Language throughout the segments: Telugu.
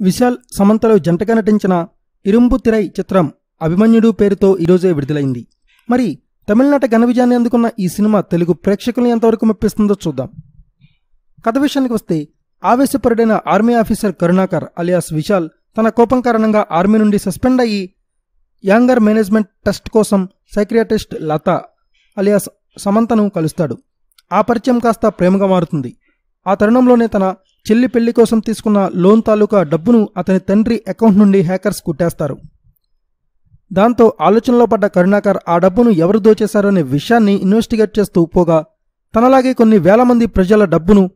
విశాల్ సమంతలో జంటగా నటించిన ఇరుంబు తిరై చిత్రం అభిమన్యుడు పేరుతో ఈరోజే విడుదలైంది. మరి తమిళనాట ఘన విజయాన్ని అందుకున్న ఈ సినిమా తెలుగు ప్రేక్షకులను ఎంతవరకు మెప్పిస్తుందో చూద్దాం. కథ విషయానికి వస్తే ఆవేశపరుడైన army officer Karunakar alias Vishal తన కోపం కారణంగా ఆర్మీ నుండి సస్పెండ్ అయ్యి యాంగర్ మేనేజ్మెంట్ టెస్ట్ కోసం సైక్రియాటిస్ట్ లత అలియాస్ సమంతను కలుస్తాడు. ఆ పరిచయం కాస్త ప్రేమగా మారుతుంది. ఆ తరుణంలోనే తన చెల్లి పెళ్ళి కోసం తీసుకున్న లోన్ తాలూకా డబ్బును అతని తండ్రి అకౌంట్ నుండి హ్యాకర్స్ కుట్టేస్తారు. దాంతో ఆలోచనలో పడ్డ కరుణాకర్ ఆ డబ్బును ఎవరు దోచేశారో అనే విషయాన్ని ఇన్వెస్టిగేట్ చేస్తూ పోగా తనలాగే కొన్ని వేల మంది ప్రజల డబ్బును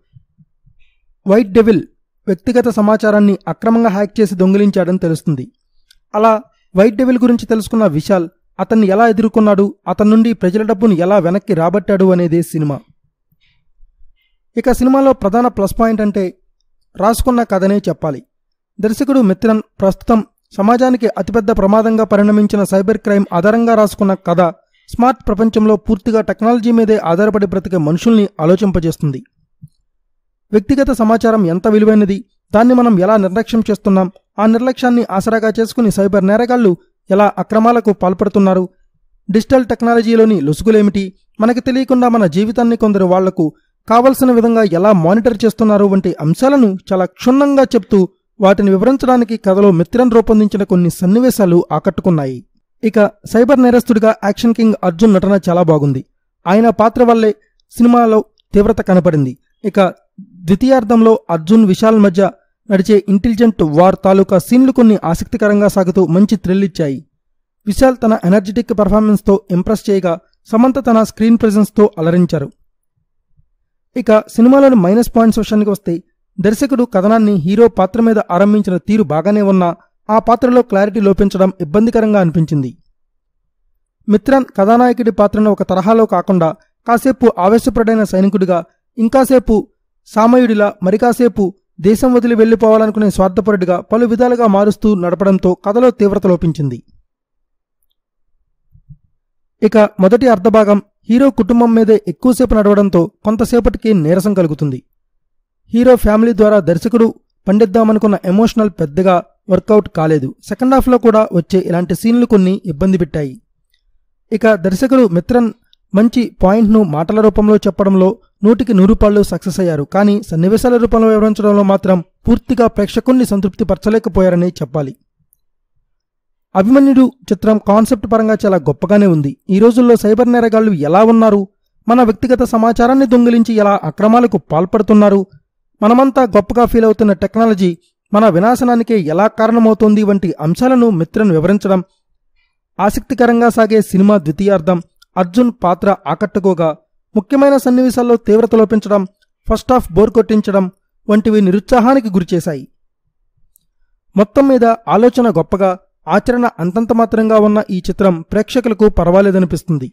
వైట్ డెవిల్ వ్యక్తిగత సమాచారాన్ని అక్రమంగా హ్యాక్ చేసి దొంగిలించాడని తెలుస్తుంది. అలా వైట్ డెవిల్ గురించి తెలుసుకున్న విశాల్ అతన్ని ఎలా ఎదుర్కొన్నాడు అతని నుండి ప్రజల డబ్బును ఎలా వెనక్కి రాబట్టాడు అనేదే సినిమా. ఇక సినిమాలో ప్రధాన ప్లస్ పాయింట్ అంటే రాసుకున్న కథనే చెప్పాలి. దర్శకుడు మిత్రన్ ప్రస్తుతం సమాజానికి అతిపెద్ద ప్రమాదంగా పరిణమించిన సైబర్ క్రైమ్ ఆధారంగా రాసుకున్న కథ స్మార్ట్ ప్రపంచంలో పూర్తిగా టెక్నాలజీ మీదే ఆధారపడి బ్రతికే మనుషుల్ని ఆలోచింపజేస్తుంది. వ్యక్తిగత సమాచారం ఎంత విలువైనది దాన్ని మనం ఎలా నిర్లక్ష్యం చేస్తున్నాం ఆ నిర్లక్ష్యాన్ని ఆసరాగా చేసుకుని సైబర్ నేరగాళ్ళు ఎలా అక్రమాలకు పాల్పడుతున్నారు డిజిటల్ టెక్నాలజీలోని లొసుగులేమిటి మనకి తెలియకుండా మన జీవితాన్ని కొందరు వాళ్ళకు కావలసిన విధంగా ఎలా మానిటర్ చేస్తున్నారు వంటి అంశాలను చాలా క్షుణ్ణంగా చెప్తూ వాటిని వివరించడానికి కథలో మిత్రన్ రూపొందించిన కొన్ని సన్నివేశాలు ఆకట్టుకున్నాయి. ఇక సైబర్ నేరస్తుడిగా యాక్షన్ కింగ్ అర్జున్ నటన చాలా బాగుంది. ఆయన పాత్ర వల్లే సినిమాలో తీవ్రత కనపడింది. ఇక ద్వితీయార్థంలో అర్జున్ విశాల్ మధ్య నడిచే ఇంటెలిజెంట్ వార్ తాలూకా సీన్లు కొన్ని ఆసక్తికరంగా సాగుతూ మంచి థ్రిల్ ఇచ్చాయి. విశాల్ తన ఎనర్జెటిక్ పెర్ఫార్మెన్స్తో ఇంప్రెస్ చేయగా సమంత తన స్క్రీన్ ప్రెజెన్స్తో అలరించారు. ఇక సినిమాలోని మైనస్ పాయింట్స్ విషయానికి వస్తే దర్శకుడు కథనాన్ని హీరో పాత్ర మీద ఆరంభించిన తీరు బాగానే ఉన్నా ఆ పాత్రలో క్లారిటీ లోపించడం ఇబ్బందికరంగా అనిపించింది. మిత్రన్ కథానాయకుడి పాత్రను ఒక తరహాలో కాకుండా కాసేపు ఆవేశపరుడైన సైనికుడిగా ఇంకాసేపు సామయుడిలా మరికాసేపు దేశం వదిలి వెళ్ళిపోవాలనుకునే స్వార్థపరుడిగా పలు విధాలుగా మారుస్తూ నడపడంతో కథలో తీవ్రత లోపించింది. ఇక మొదటి అర్ధభాగం హీరో కుటుంబం మీదే ఎక్కువసేపు నడవడంతో కొంతసేపటికి నీరసం కలుగుతుంది. హీరో ఫ్యామిలీ ద్వారా దర్శకుడు పండిద్దామనుకున్న ఎమోషనల్ పెద్దగా వర్కౌట్ కాలేదు. సెకండ్ హాఫ్లో కూడా వచ్చే ఇలాంటి సీన్లు కొన్ని ఇబ్బంది పెట్టాయి. ఇక దర్శకుడు మిత్రన్ మంచి పాయింట్ను మాటల రూపంలో చెప్పడంలో నూటికి నూరు పాళ్ళు సక్సెస్ అయ్యారు. కానీ సన్నివేశాల రూపంలో వివరించడంలో మాత్రం పూర్తిగా ప్రేక్షకుల్ని సంతృప్తి పరచలేకపోయారని చెప్పాలి. అభిమన్యుడు చిత్రం కాన్సెప్ట్ పరంగా చాలా గొప్పగానే ఉంది. ఈ రోజుల్లో సైబర్ నేరగాళ్ళు ఎలా ఉన్నారు? మన వ్యక్తిగత సమాచారాన్ని దొంగిలించి ఎలా అక్రమాలకు పాల్పడుతున్నారు? మనమంతా గొప్పగా ఫీల్ అవుతున్న టెక్నాలజీ మన వినాశనానికే ఎలా కారణమవుతోంది వంటి అంశాలను మిత్రను వివరించడం ఆసక్తికరంగా సాగే సినిమా ద్వితీయార్థం అర్జున్ పాత్ర ఆకట్టుకోగా ముఖ్యమైన సన్నివేశాల్లో తీవ్రత లోపించడం ఫస్ట్ హాఫ్ బోర్ కొట్టించడం వంటివి నిరుత్సాహానికి గురిచేశాయి. మొత్తం మీద ఆలోచన గొప్పగా ఆచరణ అంతంత మాత్రంగా ఉన్న ఈ చిత్రం ప్రేక్షకులకు పర్వాలేదనిపిస్తుంది.